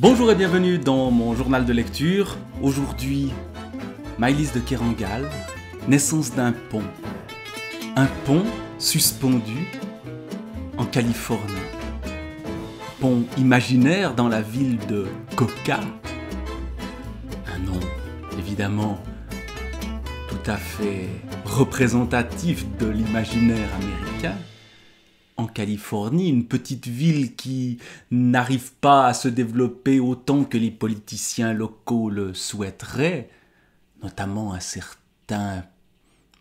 Bonjour et bienvenue dans mon journal de lecture. Aujourd'hui, Maïlis de Kerangal, naissance d'un pont. Un pont suspendu en Californie. Pont imaginaire dans la ville de Coca. Un nom évidemment tout à fait représentatif de l'imaginaire américain en Californie, une petite ville qui n'arrive pas à se développer autant que les politiciens locaux le souhaiteraient, notamment un certain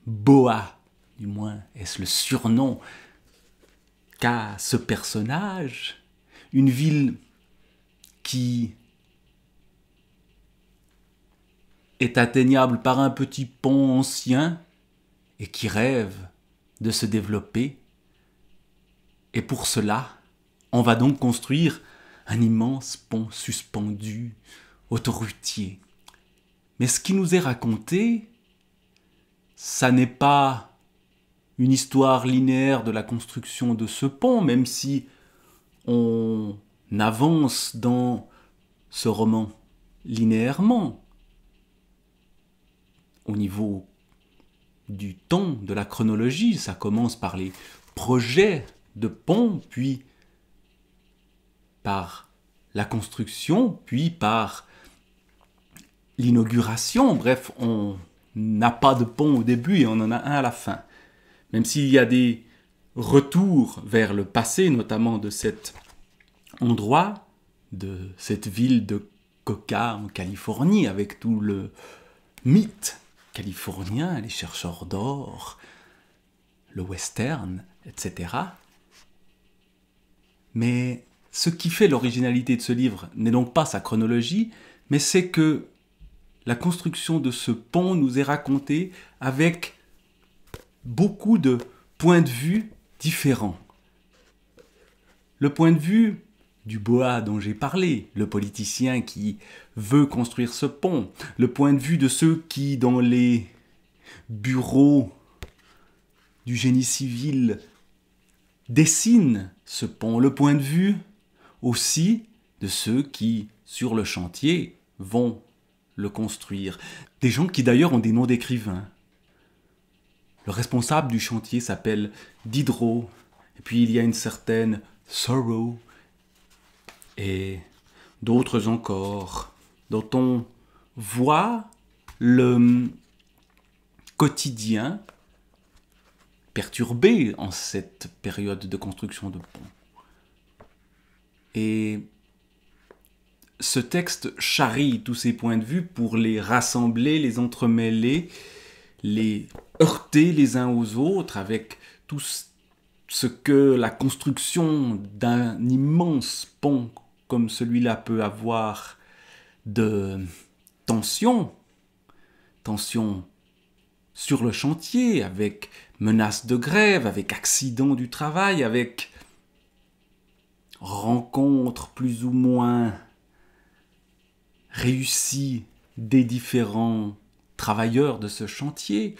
Boa, du moins est-ce le surnom qu'a ce personnage, une ville qui est atteignable par un petit pont ancien et qui rêve de se développer et pour cela, on va donc construire un immense pont suspendu, autoroutier. Mais ce qui nous est raconté, ça n'est pas une histoire linéaire de la construction de ce pont, même si on avance dans ce roman linéairement au niveau du temps, de la chronologie. Ça commence par les projets de pont, puis par la construction, puis par l'inauguration. Bref, on n'a pas de pont au début et on en a un à la fin. Même s'il y a des retours vers le passé, notamment de cet endroit, de cette ville de Coca en Californie, avec tout le mythe californien, les chercheurs d'or, le western, etc. Mais ce qui fait l'originalité de ce livre n'est donc pas sa chronologie, mais c'est que la construction de ce pont nous est racontée avec beaucoup de points de vue différents. Le point de vue du Boa dont j'ai parlé, le politicien qui veut construire ce pont, le point de vue de ceux qui, dans les bureaux du génie civil, dessine ce pont, le point de vue aussi de ceux qui, sur le chantier, vont le construire. Des gens qui d'ailleurs ont des noms d'écrivains. Le responsable du chantier s'appelle Diderot, et puis il y a une certaine Sorrow, et d'autres encore, dont on voit le quotidien perturbé en cette période de construction de ponts. Et ce texte charrie tous ces points de vue pour les rassembler, les entremêler, les heurter les uns aux autres avec tout ce que la construction d'un immense pont comme celui-là peut avoir de tension, tension sur le chantier, avec menaces de grève, avec accidents du travail, avec rencontres plus ou moins réussies des différents travailleurs de ce chantier,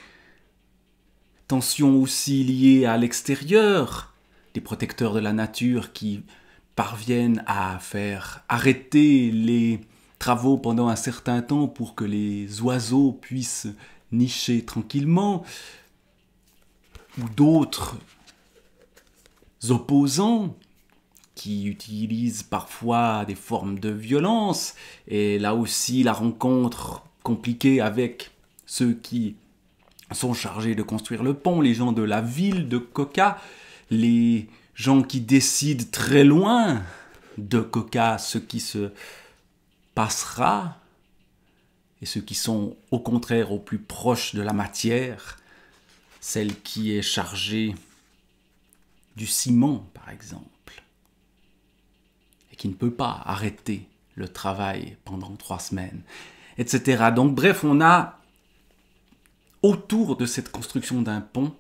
tensions aussi liées à l'extérieur, des protecteurs de la nature qui parviennent à faire arrêter les travaux pendant un certain temps pour que les oiseaux puissent nicher tranquillement, ou d'autres opposants qui utilisent parfois des formes de violence, et là aussi la rencontre compliquée avec ceux qui sont chargés de construire le pont, les gens de la ville de Coca, les gens qui décident très loin de Coca ce qui se passera, et ceux qui sont au contraire au plus proche de la matière, celle qui est chargée du ciment par exemple, et qui ne peut pas arrêter le travail pendant trois semaines, etc. Donc bref, on a autour de cette construction d'un pont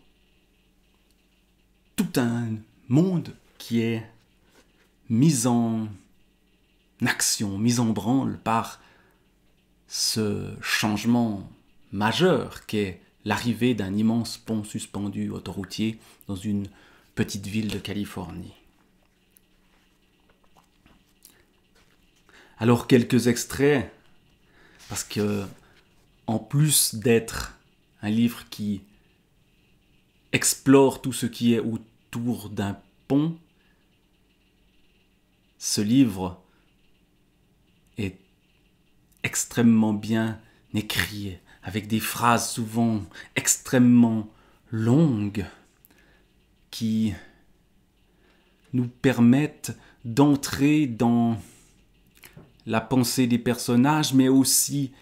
tout un monde qui est mis en action, mis en branle par ce changement majeur qu'est l'arrivée d'un immense pont suspendu autoroutier dans une petite ville de Californie. Alors quelques extraits, parce que en plus d'être un livre qui explore tout ce qui est autour d'un pont, ce livre extrêmement bien écrit, avec des phrases souvent extrêmement longues qui nous permettent d'entrer dans la pensée des personnages, mais aussi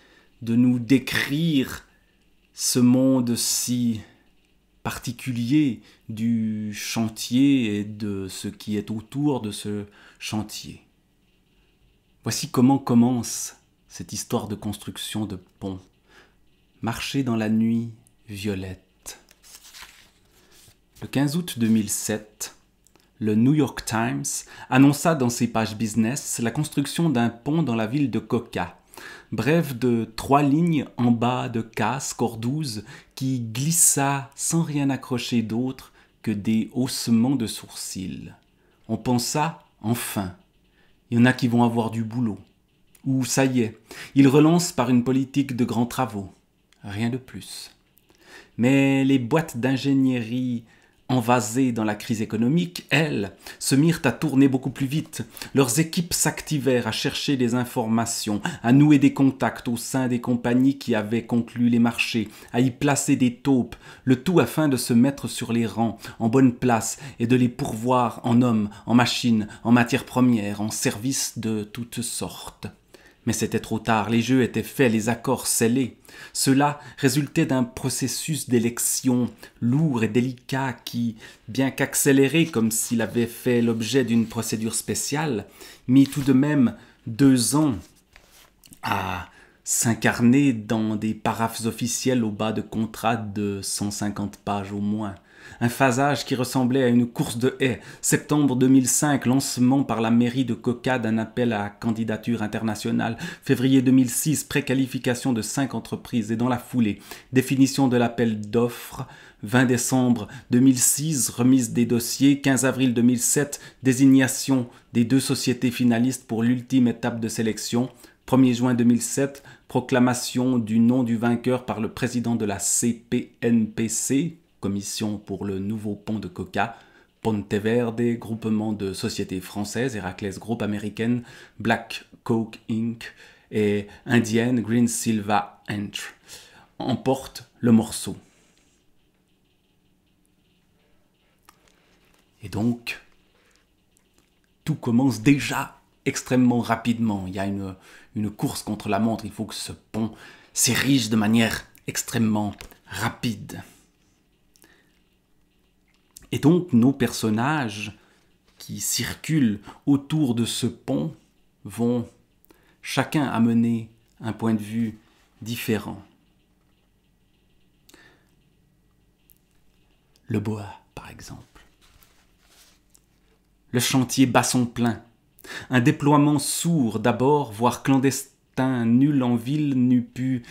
de nous décrire ce monde si particulier du chantier et de ce qui est autour de ce chantier. Voici comment commence cette histoire de construction de pont. Marcher dans la nuit violette. Le 15 août 2007, le New York Times annonça dans ses pages business la construction d'un pont dans la ville de Coca, bref de trois lignes en bas de casse cordouze qui glissa sans rien accrocher d'autre que des haussements de sourcils. On pensa, enfin, il y en a qui vont avoir du boulot. Ou ça y est, ils relancent par une politique de grands travaux. Rien de plus. Mais les boîtes d'ingénierie envasées dans la crise économique, elles, se mirent à tourner beaucoup plus vite. Leurs équipes s'activèrent à chercher des informations, à nouer des contacts au sein des compagnies qui avaient conclu les marchés, à y placer des taupes, le tout afin de se mettre sur les rangs, en bonne place, et de les pourvoir en hommes, en machines, en matières premières, en services de toutes sortes. Mais c'était trop tard, les jeux étaient faits, les accords scellés. Cela résultait d'un processus d'élection lourd et délicat qui, bien qu'accéléré comme s'il avait fait l'objet d'une procédure spéciale, mit tout de même deux ans à s'incarner dans des paraphes officiels au bas de contrats de 150 pages au moins un phasage qui ressemblait à une course de haies. Septembre 2005, lancement par la mairie de Coca d'un appel à candidature internationale. Février 2006, préqualification de cinq entreprises et dans la foulée, définition de l'appel d'offres. 20 décembre 2006, remise des dossiers. 15 avril 2007, désignation des deux sociétés finalistes pour l'ultime étape de sélection. 1er juin 2007, proclamation du nom du vainqueur par le président de la CPNPC, commission pour le nouveau pont de Coca, Ponte Verde, groupement de sociétés françaises, Héraclès Group américaine, Black Coke Inc. et indienne Green Silva Inc. emportent le morceau. Et donc, tout commence déjà extrêmement rapidement. Il y a une course contre la montre. Il faut que ce pont s'érige de manière extrêmement rapide. Et donc nos personnages qui circulent autour de ce pont vont chacun amener un point de vue différent. Le bois, par exemple. Le chantier bat son plein. Un déploiement sourd d'abord, voire clandestin, nul en ville n'eût pu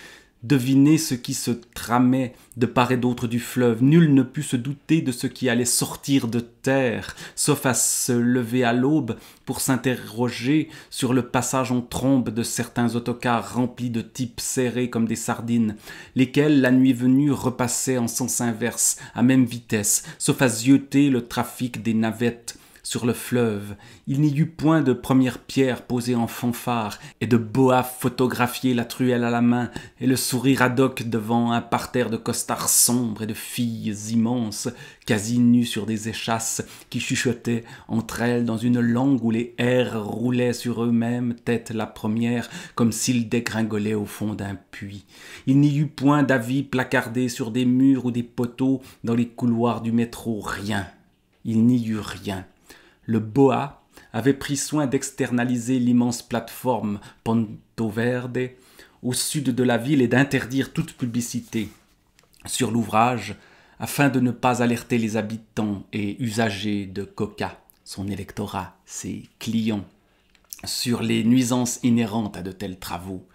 deviner ce qui se tramait de part et d'autre du fleuve. Nul ne put se douter de ce qui allait sortir de terre, sauf à se lever à l'aube pour s'interroger sur le passage en trombe de certains autocars remplis de types serrés comme des sardines, lesquels, la nuit venue, repassaient en sens inverse, à même vitesse, sauf à zioter le trafic des navettes sur le fleuve, il n'y eut point de première pierre posée en fanfare, et de boa photographier la truelle à la main, et le sourire ad hoc devant un parterre de costards sombres et de filles immenses, quasi nues sur des échasses, qui chuchotaient entre elles dans une langue où les airs roulaient sur eux-mêmes, tête la première, comme s'ils dégringolaient au fond d'un puits. Il n'y eut point d'avis placardés sur des murs ou des poteaux dans les couloirs du métro, rien. Il n'y eut rien le BOA avait pris soin d'externaliser l'immense plateforme Ponto Verde au sud de la ville et d'interdire toute publicité sur l'ouvrage afin de ne pas alerter les habitants et usagers de Coca, son électorat, ses clients, sur les nuisances inhérentes à de tels travaux.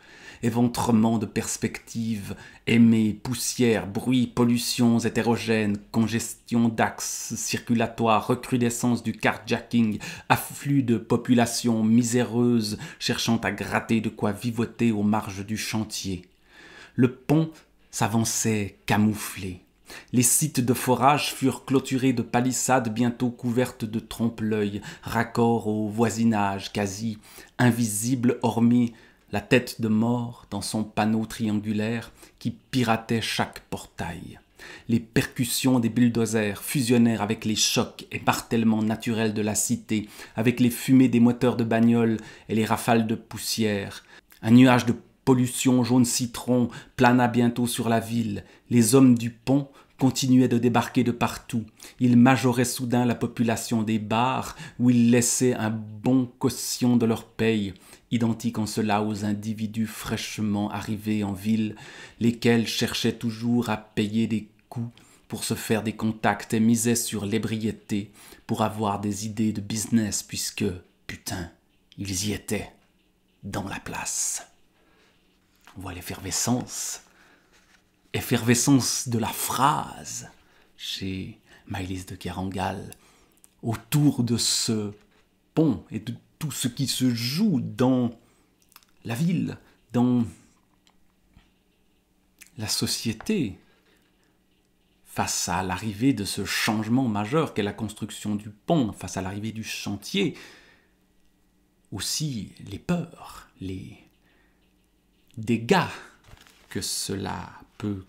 Éventrement de perspectives, aimées, poussière, bruit, pollutions hétérogènes, congestion d'axes circulatoires, recrudescence du carjacking, afflux de populations miséreuses cherchant à gratter de quoi vivoter aux marges du chantier. Le pont s'avançait camouflé. Les sites de forage furent clôturés de palissades bientôt couvertes de trompe-l'œil, raccord au voisinage quasi invisible hormis la tête de mort dans son panneau triangulaire qui piratait chaque portail. Les percussions des bulldozers fusionnèrent avec les chocs et martèlements naturels de la cité, avec les fumées des moteurs de bagnole et les rafales de poussière. Un nuage de pollution jaune citron plana bientôt sur la ville. Les hommes du pont continuaient de débarquer de partout. Ils majoraient soudain la population des bars où ils laissaient un bon caution de leur paye, identique en cela aux individus fraîchement arrivés en ville, lesquels cherchaient toujours à payer des coups pour se faire des contacts et misaient sur l'ébriété pour avoir des idées de business puisque, putain, ils y étaient, dans la place. On voit l'effervescence. Effervescence de la phrase chez Maïlis de Kerangal autour de ce pont et de tout ce qui se joue dans la ville, dans la société, face à l'arrivée de ce changement majeur qu'est la construction du pont, face à l'arrivée du chantier, aussi les peurs, les dégâts que cela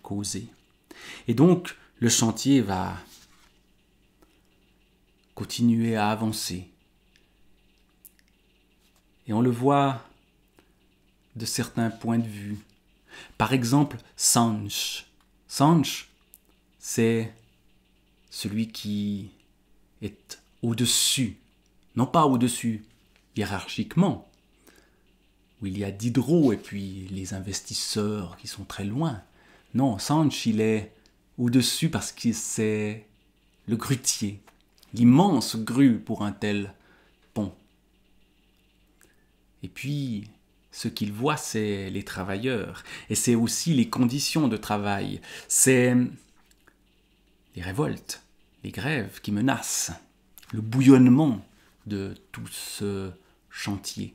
causer. Et donc, le chantier va continuer à avancer. Et on le voit de certains points de vue. Par exemple, Sanch. Sanch, c'est celui qui est au-dessus, non pas au-dessus hiérarchiquement, où il y a Diderot et puis les investisseurs qui sont très loin. Non, Sanch, il est au-dessus parce que c'est le grutier, l'immense grue pour un tel pont. Et puis, ce qu'il voit, c'est les travailleurs, et c'est aussi les conditions de travail, c'est les révoltes, les grèves qui menacent, le bouillonnement de tout ce chantier.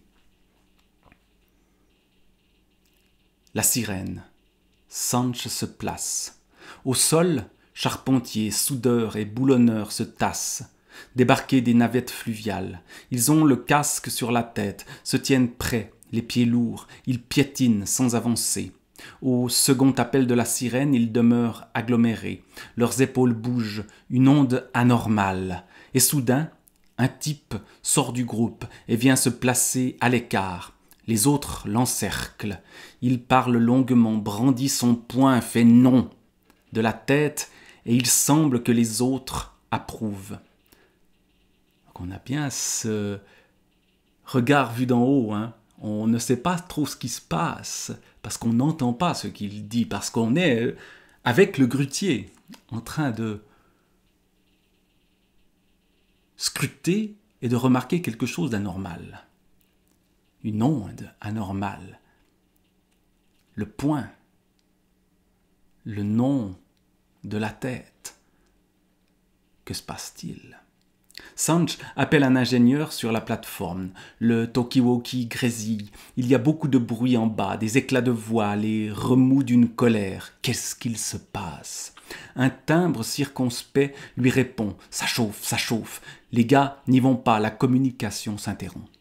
La sirène. Sanche se place. Au sol, charpentiers, soudeurs et boulonneurs se tassent. Débarqués des navettes fluviales. Ils ont le casque sur la tête, se tiennent prêts, les pieds lourds, ils piétinent sans avancer. Au second appel de la sirène, ils demeurent agglomérés. Leurs épaules bougent, une onde anormale. Et soudain, un type sort du groupe et vient se placer à l'écart. Les autres l'encerclent. Il parle longuement, brandit son poing, fait non de la tête, et il semble que les autres approuvent. on a bien ce regard vu d'en haut. Hein. On ne sait pas trop ce qui se passe, parce qu'on n'entend pas ce qu'il dit, parce qu'on est avec le grutier, en train de scruter et de remarquer quelque chose d'anormal une onde anormale. Le point, le nom de la tête. Que se passe-t-il? Sanch appelle un ingénieur sur la plateforme. Le Tokiwoki grésille. Il y a beaucoup de bruit en bas, des éclats de voix, les remous d'une colère. Qu'est-ce qu'il se passe? Un timbre circonspect lui répond. Ça chauffe, ça chauffe. Les gars n'y vont pas, la communication s'interrompt.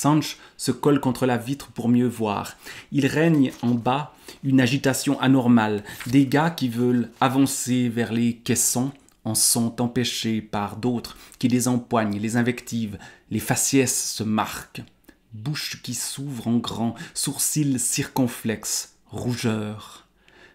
Sanch se colle contre la vitre pour mieux voir. Il règne en bas une agitation anormale. Des gars qui veulent avancer vers les caissons en sont empêchés par d'autres qui les empoignent, les invectives. Les faciès se marquent. Bouche qui s'ouvre en grand, sourcils circonflexes, rougeur.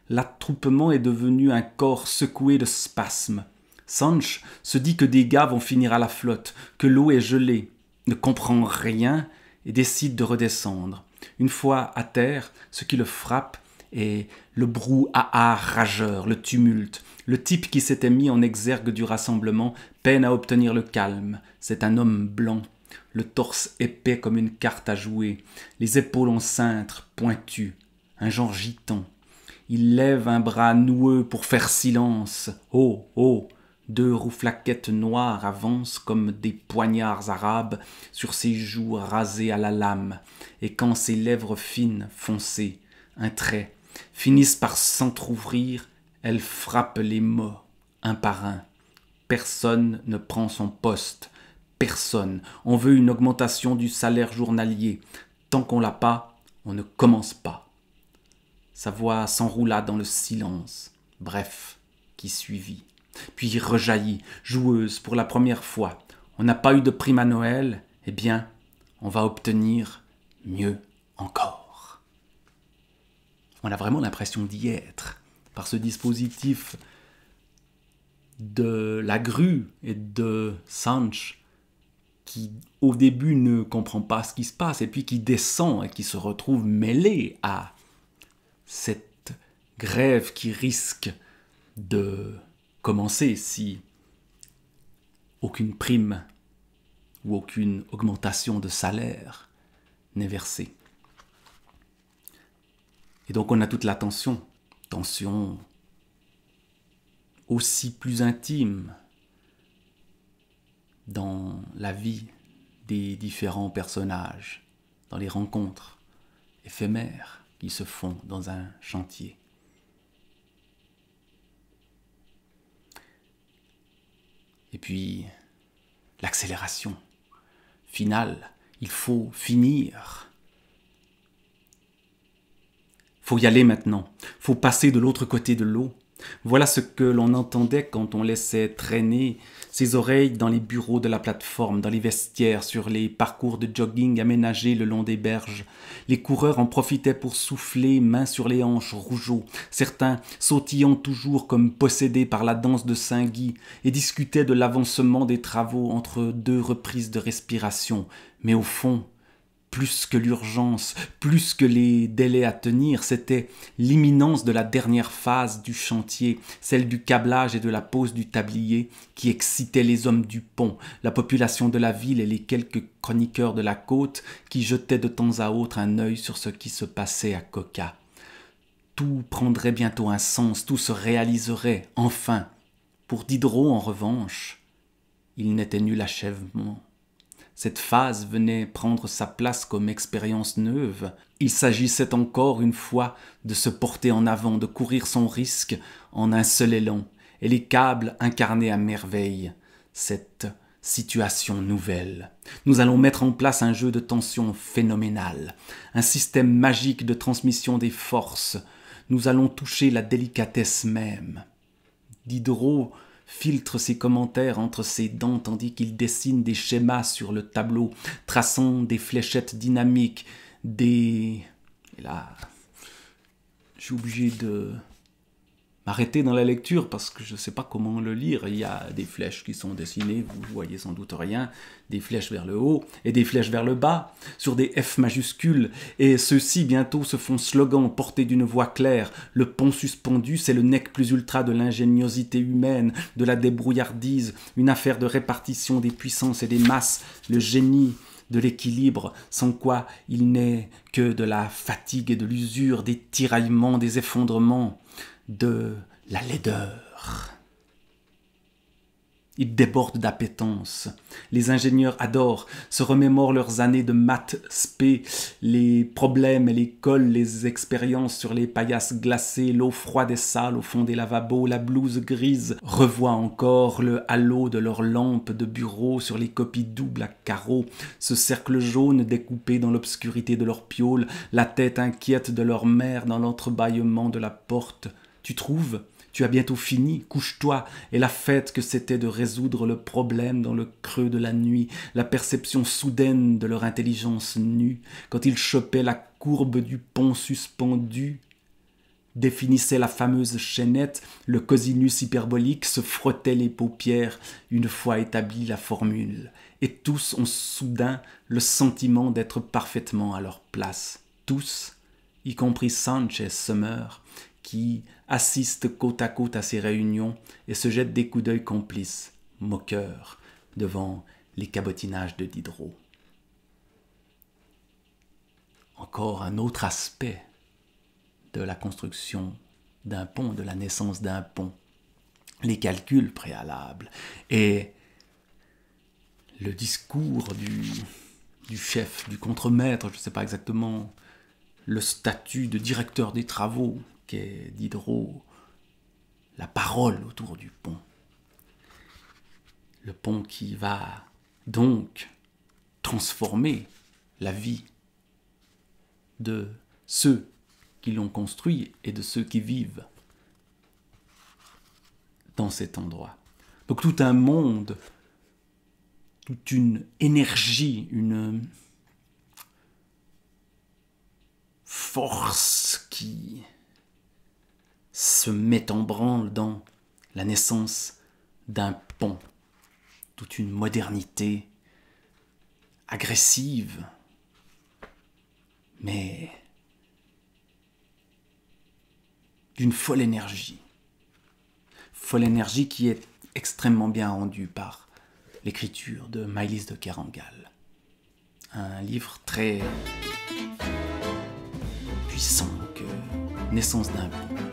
L'attroupement est devenu un corps secoué de spasmes. Sanch se dit que des gars vont finir à la flotte, que l'eau est gelée, ne comprend rien et décide de redescendre. Une fois à terre, ce qui le frappe est le brouhaha rageur, le tumulte. Le type qui s'était mis en exergue du rassemblement peine à obtenir le calme. C'est un homme blanc, le torse épais comme une carte à jouer, les épaules en cintre, pointues, un genre gitan. Il lève un bras noueux pour faire silence. Oh, oh, deux rouflaquettes noires avancent comme des poignards arabes sur ses joues rasées à la lame, et quand ses lèvres fines, foncées, un trait, finissent par s'entr'ouvrir, elle frappe les mots, un par un. Personne ne prend son poste, personne. On veut une augmentation du salaire journalier. Tant qu'on l'a pas, on ne commence pas. Sa voix s'enroula dans le silence, bref, qui suivit puis rejaillit, joueuse pour la première fois. On n'a pas eu de prime à Noël, eh bien, on va obtenir mieux encore. On a vraiment l'impression d'y être par ce dispositif de la grue et de Sanch qui au début ne comprend pas ce qui se passe et puis qui descend et qui se retrouve mêlé à cette grève qui risque de commencer si aucune prime ou aucune augmentation de salaire n'est versée. Et donc on a toute la tension, tension aussi plus intime dans la vie des différents personnages, dans les rencontres éphémères qui se font dans un chantier. Et puis, l'accélération finale. Il faut finir. Faut y aller maintenant. Faut passer de l'autre côté de l'eau. Voilà ce que l'on entendait quand on laissait traîner ses oreilles dans les bureaux de la plateforme, dans les vestiaires, sur les parcours de jogging aménagés le long des berges. Les coureurs en profitaient pour souffler, mains sur les hanches, rougeaux, certains sautillant toujours comme possédés par la danse de Saint-Guy, et discutaient de l'avancement des travaux entre deux reprises de respiration. Mais au fond, plus que l'urgence, plus que les délais à tenir, c'était l'imminence de la dernière phase du chantier, celle du câblage et de la pose du tablier, qui excitait les hommes du pont, la population de la ville et les quelques chroniqueurs de la côte qui jetaient de temps à autre un œil sur ce qui se passait à Coca. Tout prendrait bientôt un sens, tout se réaliserait, enfin. Pour Diderot, en revanche, il n'était nul achèvement. Cette phase venait prendre sa place comme expérience neuve. Il s'agissait encore une fois de se porter en avant, de courir son risque en un seul élan, et les câbles incarnaient à merveille cette situation nouvelle. Nous allons mettre en place un jeu de tension phénoménal, un système magique de transmission des forces. Nous allons toucher la délicatesse même. Diderot filtre ses commentaires entre ses dents tandis qu'il dessine des schémas sur le tableau, traçant des fléchettes dynamiques, des... Et là, suis obligé de m'arrêter dans la lecture parce que je ne sais pas comment le lire. Il y a des flèches qui sont dessinées, vous voyez sans doute rien, des flèches vers le haut et des flèches vers le bas, sur des F majuscules, et ceux-ci bientôt se font slogan porté d'une voix claire. Le pont suspendu, c'est le nec plus ultra de l'ingéniosité humaine, de la débrouillardise, une affaire de répartition des puissances et des masses, le génie de l'équilibre, sans quoi il n'est que de la fatigue et de l'usure, des tiraillements, des effondrements de la laideur. Ils débordent d'appétence. Les ingénieurs adorent, se remémorent leurs années de maths spé, les problèmes et les cols, les expériences sur les paillasses glacées, l'eau froide et sale au fond des lavabos, la blouse grise, revoient encore le halo de leurs lampes de bureau sur les copies doubles à carreaux, ce cercle jaune découpé dans l'obscurité de leurs pioles, la tête inquiète de leur mère dans l'entrebâillement de la porte, tu trouves Tu as bientôt fini, couche-toi. Et la fête que c'était de résoudre le problème dans le creux de la nuit, la perception soudaine de leur intelligence nue, quand ils chopaient la courbe du pont suspendu, définissaient la fameuse chaînette, le cosinus hyperbolique se frottait les paupières une fois établie la formule, et tous ont soudain le sentiment d'être parfaitement à leur place. Tous, y compris Sanchez Summer, qui assiste côte à côte à ces réunions et se jette des coups d'œil complices, moqueurs, devant les cabotinages de Diderot. Encore un autre aspect de la construction d'un pont, de la naissance d'un pont, les calculs préalables et le discours du, du chef, du contremaître, je ne sais pas exactement, le statut de directeur des travaux qu'est Diderot, la parole autour du pont. Le pont qui va donc transformer la vie de ceux qui l'ont construit et de ceux qui vivent dans cet endroit. Donc tout un monde, toute une énergie, une force qui se met en branle dans la naissance d'un pont, toute une modernité agressive, mais d'une folle énergie. Folle énergie qui est extrêmement bien rendue par l'écriture de Maïlis de Kerangal. Un livre très puissant que Naissance d'un pont.